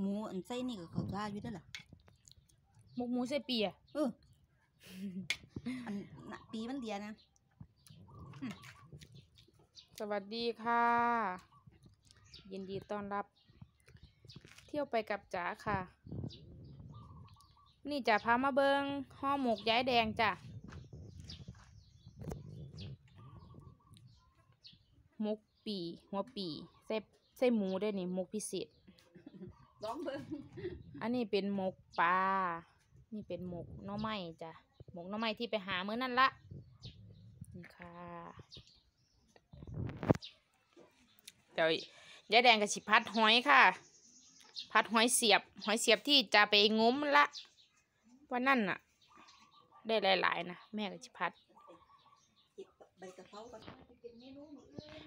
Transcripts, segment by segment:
หมูอันไส้นี่ก็เขาท่าอยู่เด้อล่ะหมกหมูใส่ปีอะเอออันน่ะปีมันเดียนะสวัสดีค่ะ ยินดีต้อนรับ เที่ยวไปกับจ๋าค่ะ นี่จ๋าพามาเบิงห่อหมกย้ายแดงจ้ะหมกปีหัวปีใส่ใส่หมูได้วยนี่หมกพิเศษ ลองเบิ่งอันนี้เป็นหมกปลา นี่เป็นหมกหน่อไม้จ้ะ หมกหน่อไม้ที่ไปหาเมื้อนั่นละ นี่ค่ะเดี๋ยวยายแดงกับสิพัดหอยค่ะ พัดหอยเสียบ หอยเสียบที่จะไปงมละวันนั่นน่ะ ได้หลายๆนะแม่กับสิพัด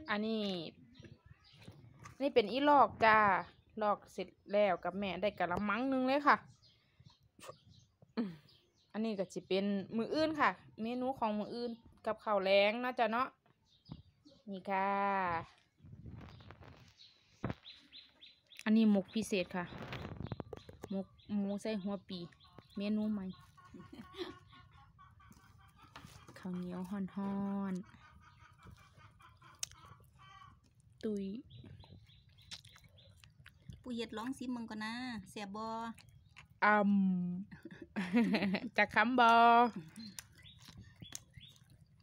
อันนี้ นี่เป็นอีลอกจ้า ลอกเสร็จแล้วกับแม่ได้กะละมังหนึงเลยค่ะ อันนี้ก็จะเป็นมืออื่นค่ะ เมนูของมืออื่นกับข้าวแรงเนาะจ๊ะเนาะนี่ค่ะ อันนี้หมกพิเศษค่ะ หมกหมูใส่หัวปี เมนูใหม่ ข้าวเหนียวห่อนๆ ตุย ผู้เฮ็ดลองซิมมึงก่อนนะแซ่บบ่อืมจากคำบอ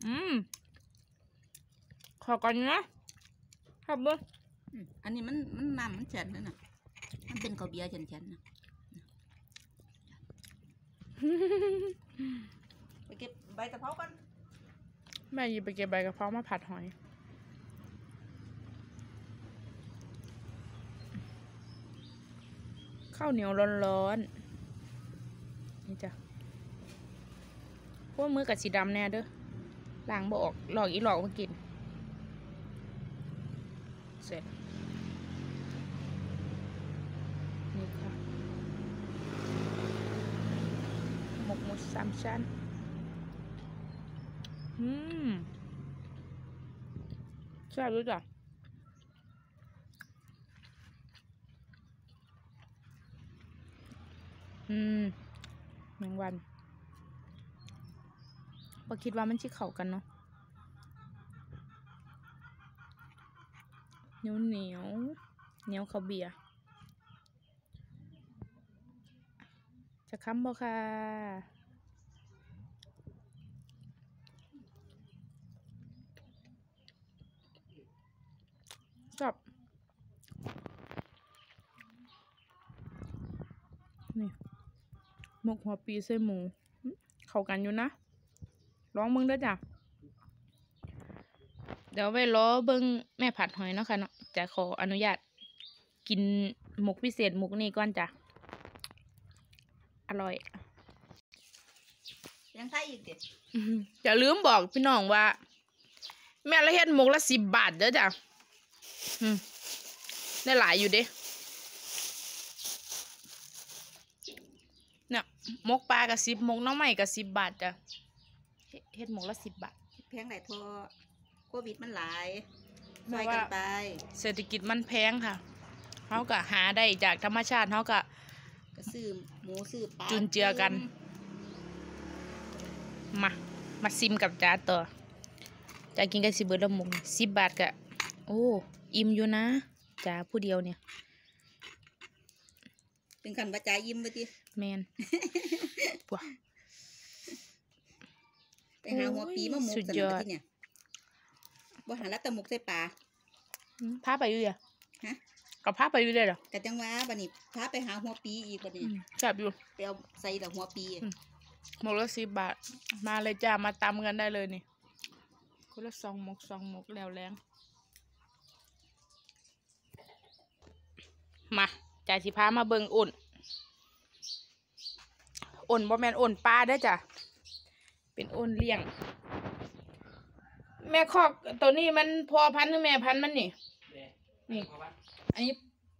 อืมขอก่อนนะครับเบิ้งอืมอันนี้มันมันน้ำมันแฉนนั่นน่ะ มันเป็นข้าวเบียร์แฉนๆน่ะไปเก็บใบกะเพราก่อนแม่หยิบไปเก็บใบกะเพรามาผัดหอย ข้าวเหนียวร้อนๆนี่จ้ะพวกมือกับสีดำแน่เด้อล้างบ่ออกหลอกอีหลอกมากิน เสร็จ นี่ค่ะหมกหมูสามชั้นอืมใช่รู้จัก อืมแมงวันพอคิดว่ามันชิเข่ากันเนาะเหนียวเหนียวเหนียวเขาเบียจะค้ำบ่ค่ะ ชอบนี่ห มกหัวปีใส่หมูหึเข้ากันอยู่นะลองมึงเด้อจ้ะเดี๋ยวไปรอเบิ้งแม่ผัดหอยเนาะค่ะเนาะจะขออนุญาต กินหมกพิเศษหมกนี่ก่อนจ้ะ อร่อย ยังไทยอีกเด็ดอื้อหืออย่าลืมบอกพี่น้องว่า แม่ละเฮ็ดหมกละสิบบาทเด้อจ้ะอืมได้หลายอยู่เด้เนี่ยห มกปลากับสิบหมกหน้องใหม่กับสิบบาทจ้ะเฮ็ดเฮ็ดหมกละสิบบาทแพงหลายทอโควิดมันหลายแม่ช่วยว่ากันไป เศรษฐกิจมันแพงค่ะเขาก็หาได้จากธรรมชาติเขาก็ก็ซื้อหมูซื้อปลาจุนเจือกัน มามาซิมกับจ้าต่อจ้ากินกันสิเบิร์ดละหมกสิบบาทกะโอ้ อิ่มอยู่นะจ้าผู้เดียวเนี่ยถึ งขันบาจายิ้มไปทีแมนปัวไปหาหัวปีมาหมกสุดสยนุอกดที่เนี่ยบ่หาแล้วแต่หมกใส่ปลาอืมพาไปอยู่อะฮะก็พาไปอยู่เลยเหรอกะจังหว่าบัดนี้พาไปหาหัวปีอีกบัดนี้อืมจับอยู่ไปเอาใส่ดอกหัวปีอืมหมกละสิบบาท มาเลยจ้ามาตำกันได้เลยนี่คนละสองหมกสองหมกแล้วแรงมาจ่าสิพามาเบิงอุ่น อ่นบ่แมนอ่นปลาเด้จ้ะ เป็นอ่นเลี้ยง แม่คอกตัวนี้มันพอพันธุ์หรือแม่พันธุ์มันนี่ นี่ อันนี้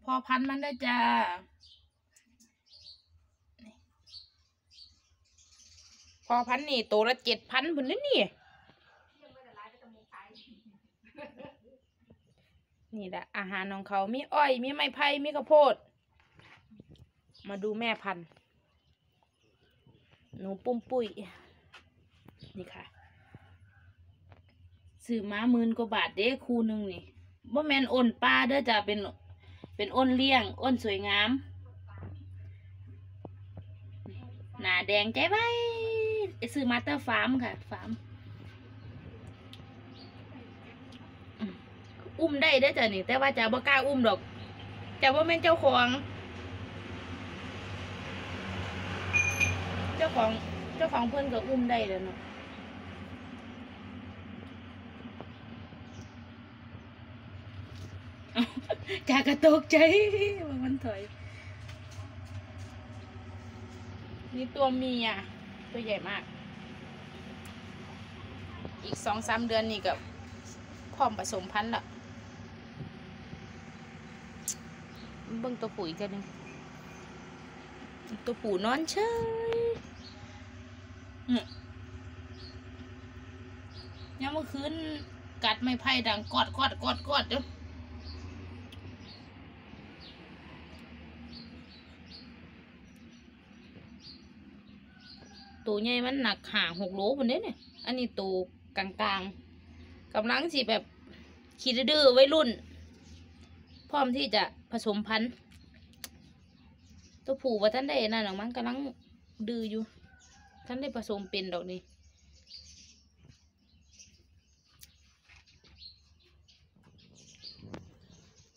พอพันธุ์มันได้จ้าพอพันธุ์นี่ตัวละเจ็ดพันพุ่นนี่นี่นี่แหละอาหารของเขา มีอ้อย มีไม้ไผ่ มีข้าวโพด มาดูแม่พันธุ์ หนูปุ้มปุ้ยนี่ค่ะซื้อมาหมื่นกว่าบาทเด้คู่หนึ่งนี่บ่แมนอ้นป่าเด้อจ้ะเป็นเป็นอ้นเลี้ยงอ้นสวยงามหน้าแดงใจไว้ซื้อมาเตอร์ฟาร์มค่ะฟาร์มอืมอุ้มได้เด้อจ้ะนี่แต่ว่าจะบ่กล้าอุ้มดอกจะว่าแม่นเจ้าของ เจ้าของเจ้าของเพิ่นก็อุ้มได้แล้วเนาะจากกระตกใจว่ามันถอยนี่ตัวเมียตัวใหญ่มาก อีกสองสามเดือนนี่กับพร้อมผสมพันธุ์ละเบิ่งตัวปุ๋ยกันหนึ่งตัวปู่นอนเฉยอืม ยังเมื่อคืนกัดไม่ไผ่ดังกอดกอดกอดกอดเด้อตัวใหญ่มันหนักห่างหกโลคนเด้เนี่ย อันนี้ตัวกลางๆกำลังสิแบบขีดดื้อไว้รุ่น พร้อมที่จะผสมพันธุ์ตัวผูว่าท่านได้นั่นหรอกมันกำลังดื้ออยู่ ท่านได้ผสมเป็นดอกนี่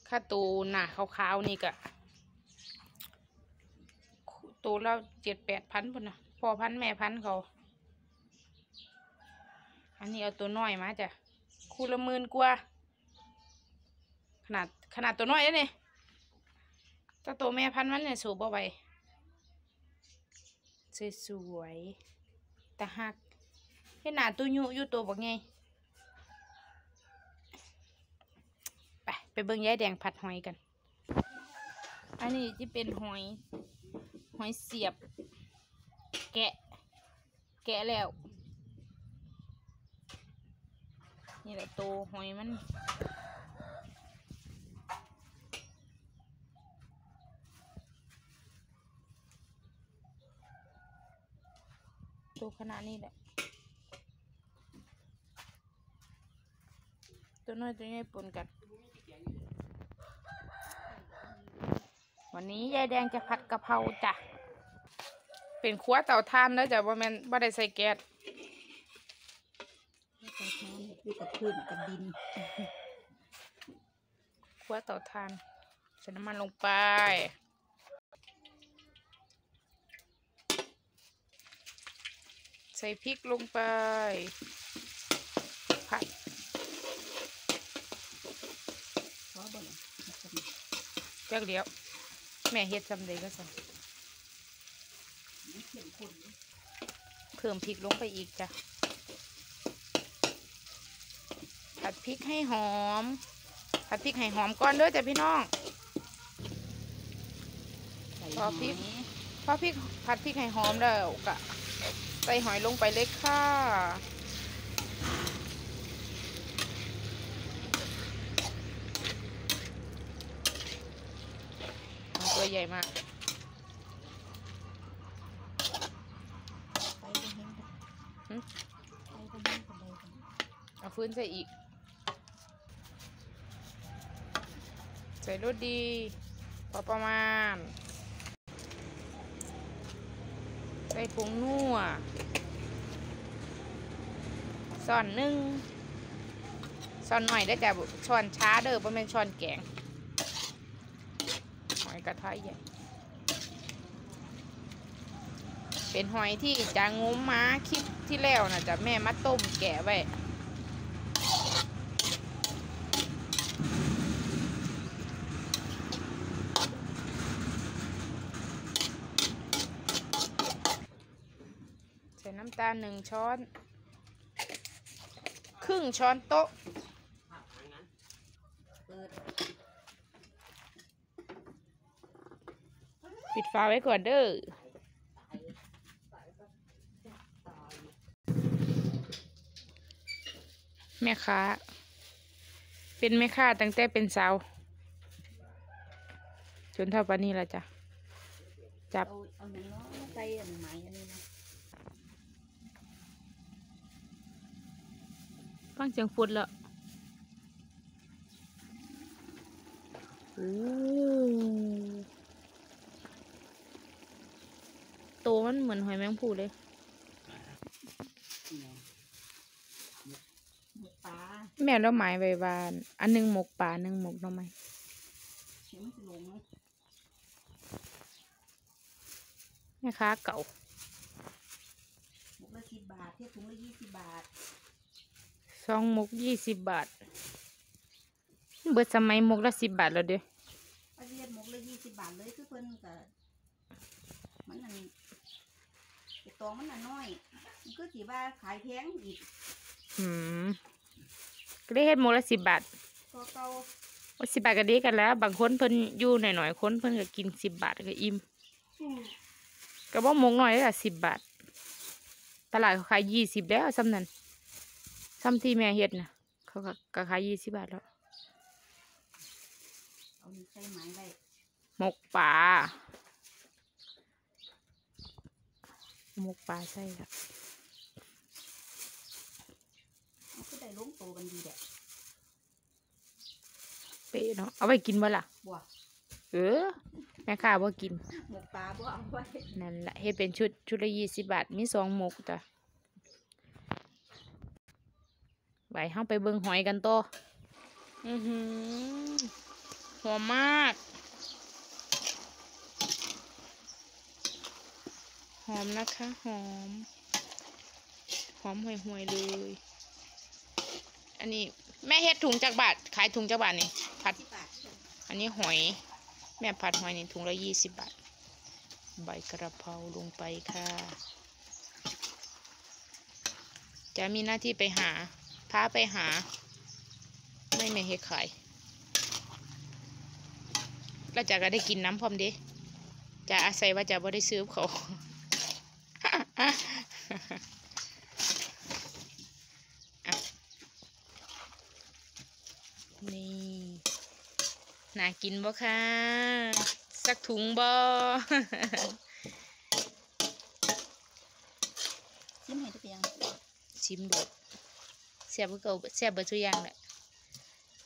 ค่าตัวหนาขาวๆนี่กะตัวละเจ็ดแปดพันพุ่นนะพ่อพันแม่พันเขา อันนี้เอาตัวน้อยมาจ้ะคู่ละหมื่นกว่า ขนาดขนาดตัวน้อยเนี่ยถ้าตัวแม่พันมันเนี่ยสูบเอาไว้ สวยๆแต่หักเห็นหนาตัวยุอยู่ตัวบอกไงไปไปเบิ่งยายแดงผัดหอยกัน อันนี้ที่เป็นหอย หอยเสียบ แกะ แกะแล้ว นี่แหละตัวหอยมัน ตัวขนาดนี้แหละ ตัวน้อยตัวใหญ่ปนกัน วันนี้ยายแดงจะผัดกะเพราจ้ะ เป็นครัวเตาถ่านแล้วจ้ะว่าแม่นบ่ได้ใส่แก๊สแล้วก็น้ำอยู่กับพื้นกับดินครัวเตาถ่านใส่น้ำมันลงไป ส่พริกลงไป ผัดเพราะบ่ล่ะมันจะมีจักเดียว แม่เฮ็ดซำใดก็สั่นเสียงคนเลยเพิ่มพริกลงไปอีกจ้ะ ผัดพริกให้หอม ผัดพริกให้หอมก่อนเด้อจ้ะพี่น้องใส่พอพริกหอยพอพริกผัดพริกให้หอมแล้วก็ ใส่หอยลงไปเลยค่ะ ตัวใหญ่มากเห็นกันหึไปก็เห็นกันเลยกันเอาฟื้นใส่อีก ใส่รสดี พอประมาณ ใส่ผงนัวซ่อนหนึ่งซ่อนหน่อยได้แต่ช้อนช้าเด้อเพราะเป็นช้อนแกงหอยกระทะใหญ่เป็นหอยที่จะงมมาคลิปที่แล้วนะจะแม่มาต้มแกะไว้ ใส่น้ำตาลหนึ่งช้อน ครึ่งช้อนโต๊ะปิดปิดฝาไว้ก่อนเด้อแม่ค้า เป็นแม่ค้าตั้งแต่เป็นสาวจนเท่าปานนี้ละจ้ะ จับ เอาเอาอย่างน้อยใส่อันไหมอันนี้นะ ฟังเสียงฟุดแล้วโอ้โตมันเหมือนหอยแมงภูเลยแม่แล้วหมายไว้วาอันอันหนึ่งหมกป่าหนึ่งหมกหน่อไม้เข็มสิลงแม่ค้าเก่าหมกละสิบบาทเทียบถุงละยี่สิบบาท ซองหมกยี่สิบบาท เบิดสมัยหมกละสิบบาทแล้วเด้อป้าเรียนหมกละยี่สิบบาทเลยคือเพิ่นก็มันนั่นไอตองมันน่ะน้อยมันก็สิว่าขายแพงอีกอืมก็ได้เฮ็ดหมกละสิบบาทก็เก่าว่าสิบบาทก็ดีกันแล้ว บางคนเพิ่นอยู่หน่อยๆคนเพิ่นก็กินสิบบาทก็อิ่มก็บ่หมกน้อยเลยล่ะสิบบาท ตลาดเขาขายยี่สิบแล้วซ้ำนั้น ซ้ำที่แม่เฮ็ดน่ะเขาก็ก็ขายยี่สิบบาทแล้วเอานี่ใส่ไม้ไว้หมกปลาหมกปลาใช่ครับมันก็ได้ลงโตกันดีแหละเป๊ะเนาะเอาไปกินบ่ล่ะบัวเออแม่ค้าบ่กินหมกปลาบัวเอาไว้นั่นแหละเฮ็ดเป็นชุดชุดละยี่สิบบาทมีสองหมกจ้ะ ไว้เฮาไปเบิ่งหอยกันต่ออือหือหอมมาก หอมนะคะหอม หอมห่วยๆเลย อันนี้แม่เฮ็ดถุงจากบาท ขายถุงจากบาทนี่ผัด อันนี้หอย แม่ผัดหอยนี่ถุงละยี่สิบบาท ใบกระเพราลงไปค่ะ จะมีหน้าที่ไปหา พาไปหา ไม่ไม่ให้ขายแล้วจะก็ได้กินน้ำพร้อมเด้จะอาศัยว่าจะบ่ได้ซื้อเขาอะนี่น่ากินบ่ค่ะสักถุงบ่ชิมให้ทุกอย่างชิมดู แซ่บบ่เก่าแซ่บเบิดทุกอย่างแหละ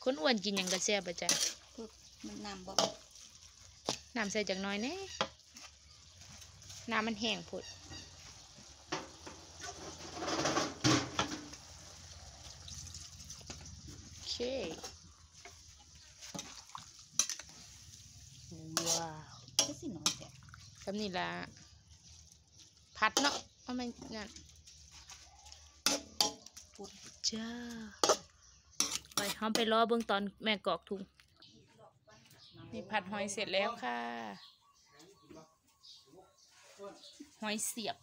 คนอ้วนกินหยังก็แซ่บบ่จ้ะคือมันน้ำบ่น้ำใส่จักหน้อยแหน่น้ำมันแห้งพดโอเคว้าวก็สิหน่อยแต่สำนี่ละพัดเนาะเอามันนั่นพูด จ้า ไปห้องไปรอเบื้องตอนแม่กอกถุงนี่ผัดหอยเสร็จแล้วค่ะ หอยเสียบ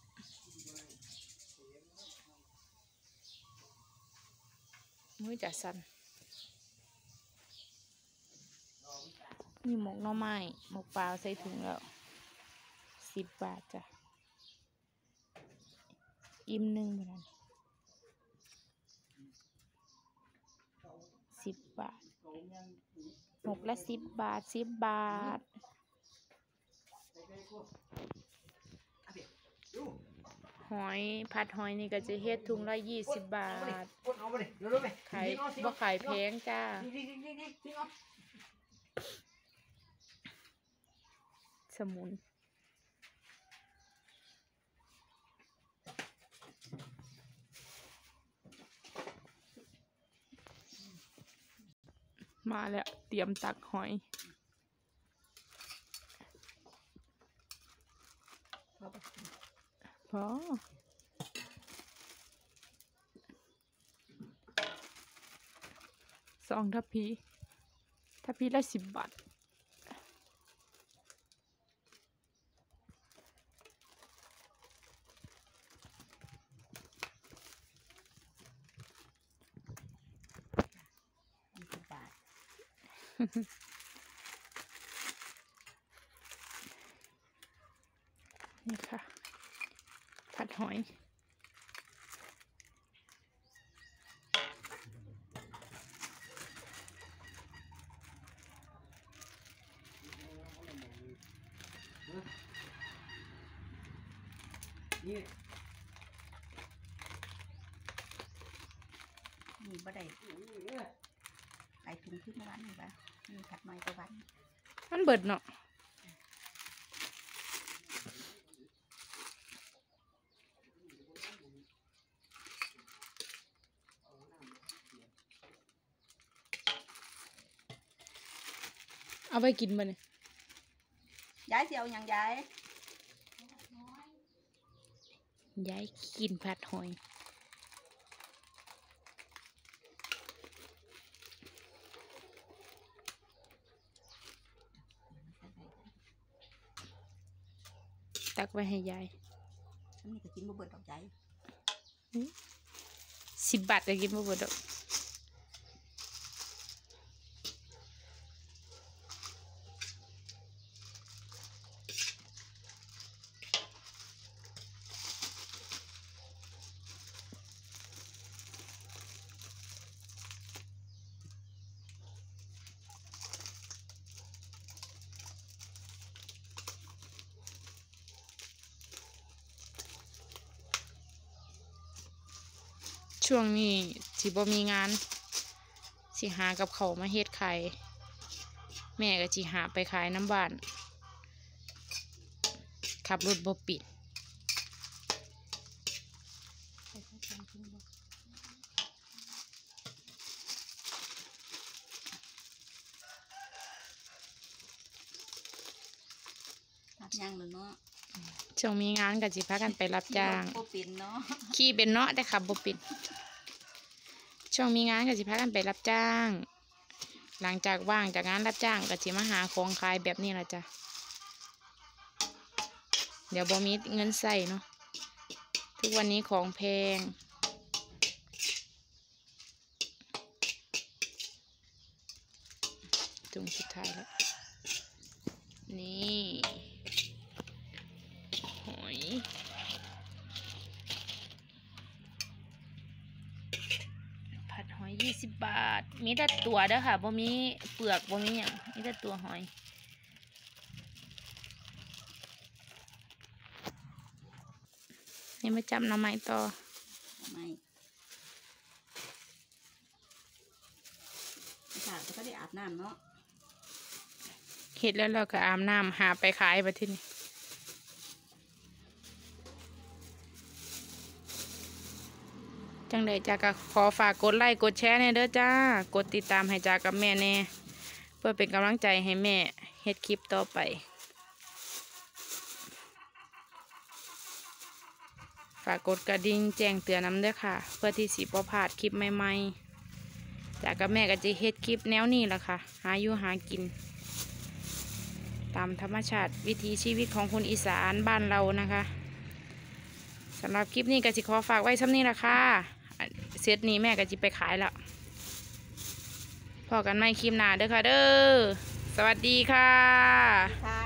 มือจัดสันนี่หมกหน่อไม้หมกปลาใส่ถุงแล้วสิบบาทจ้ะ อิ่มหนึ่งเหมือนกัน สิบบาทหกละสิบบาทสิบบาทหอยผัดหอยนี่ก็จะเฮ็ดถุงละยี่สิบบาทขายบ่ขายแพงจ้าสมุน มาแล้วเตรียมตักหอยพอสองทัพพีทัพพีละสิบบาท ยี่สิบบาท นี่ค่ะ ผัดหอยเนี่บ่ได้ขายถุงขึ้นเมื่อวานนี่ปะ นี่ผัดหน่อยประวันมันเบิดเนาะเอาไปกินบ่เนี่ยย้ายสิเอาหยังย้ายยายกินผัดหอย ตักไว้ให้ยายฉันนี่ก็กินบ่เบิดดอกย้ายสิบบาทจะกินบ่เบิดดอก ช่วงนี้สิบ่มีงาน สิหากับเขามาเฮ็ดขายแม่ก็สิหาไปขายน้ำบ้าน ขับรถบ่ปิดหยังเลยเนาะ ช่วงมีงานก็สิพากันไปรับจ้างบ่เป็นเนาะขี่เป็นเนาะแต่ขับบ่เป็นช่วงมีงานก็สิพากันไปรับจ้าง หลังจากว่างจากงานรับจ้างก็สิมาหาของขายแบบนี้ละจ้ะเดี๋ยวบ่มีเงินใส่เนาะทุกวันนี้ของแพงจุงสุดท้ายแล้วนี่ หอย ผัดหอ ยยี่สิบบาท มีแต่ตัวเด้อค่ะบ่มีเปลือกบ่มีหยังมีแต่ตัวหอยนี่มาจับหน้ำไม้ต่อไม่ค่ะก็ได้อาบน้ำเนาะเห็ดแล้วเราก็อาบน้ำหาไปขายไปที่นี่ จังเลยจ้าก็ขอฝากกดไลค์กดแชร์ในเด้อจ้ากดติดตามให้จ้ากับแม่แน่เพื่อเป็นกำลังใจให้แม่เฮ็ดคลิปต่อไปฝากกดกระดิ่งแจ้งเตือนน้ำด้อค่ะ เพื่อที่สิบ่พลาดคลิปใหม่ๆจากกับแม่ก็จะเฮ็ดคลิปแนวนี้แหละค่ะ หาอยู่หากิน ตามธรรมชาติวิถีชีวิตของคนอีสานบ้านเรานะคะสำหรับคลิปนี้ก็จะขอฝากไว้ซ้ำนี้ละค่ะ เซตนี้แม่ก็จิไปขายแล้วพอกันไม่คลิปหน้าเด้อค่ะเด้อสวัสดีค่ะ